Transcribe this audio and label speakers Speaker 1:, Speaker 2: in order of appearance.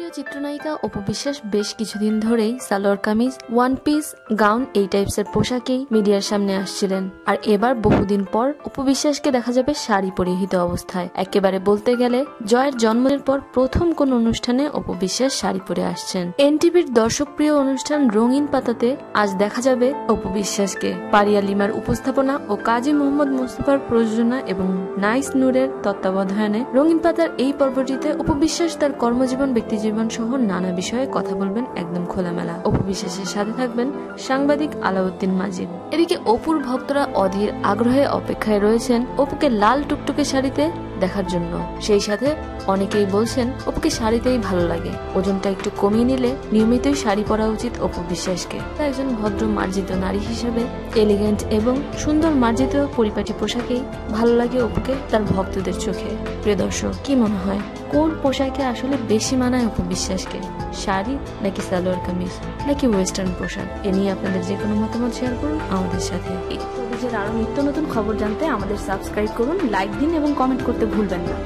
Speaker 1: জনপ্রিয় চিত্রনায়িকা অপু বিশ্বাস বেশ কিছুদিন ধরেই salwar kameez one piece gown এই টাইপসের পোশাকেই মিডিয়ার সামনে আসছিলেন। আর এবার বহুদিন পর অপু বিশ্বাসকে দেখা যাবে শাড়ি পরিহিত অবস্থায়। একেবারে বলতে গেলে জয়ের জন্মের পর প্রথম কোন অনুষ্ঠানে অপু বিশ্বাস শাড়ি পরে আসছেন। এনটিভির দর্শকপ্রিয় অনুষ্ঠান রঙিন পাতাতে আজ দেখা যাবে অপু বিশ্বাসকে। পারিয়া লিমার উপস্থাপনা ও কাজী মোহাম্মদ মুস্তফার প্রযোজনা এবং নাইস নূরের তত্ত্বাবধানে রঙিন পাতার এই পর্বটিতে অপু বিশ্বাস তার কর্মজীবন, ব্যক্তিজীবন সহ নানা বিষয়ে কথা বলবেন একদম খোলামেলা। অপু বিশ্বাসের সাথে থাকবেন সাংবাদিক আলাউদ্দিন মাজিদ। এদিকে অপুর ভক্তরা অধীর আগ্রহে অপেক্ষায় রয়েছেন অপুকে লাল টুকটুকে শাড়িতে দেখার জন্য। সেই সাথে অনেকেই বলছেন, অপুকে শাড়িতেই ভালো লাগে। ওজনটা একটু কমিয়ে নিলে নিয়মিতই শাড়ি পরা উচিত অপু বিশ্বাসকে। একজন ভদ্র, মার্জিত নারী হিসেবে এলিগেন্ট এবং সুন্দর মার্জিত পরিপাটি পোশাকেই ভালো লাগে অপুকে তার ভক্তদের চোখে। প্রিয় দর্শক, কি মনে হয়, কোন পোশাকে আসলে বেশি মানায় অপু বিশ্বাসকে? শাড়ি নাকি সালোয়ার কামিজ নাকি ওয়েস্টার্ন পোশাক? এ নিয়ে আপনাদের যে কোনো মতামত শেয়ার করুন আমাদের সাথে।
Speaker 2: শোবিজের আরও নিত্য নতুন খবর জানতে আমাদের সাবস্ক্রাইব করুন, লাইক দিন এবং কমেন্ট করতে ভুলবেন না।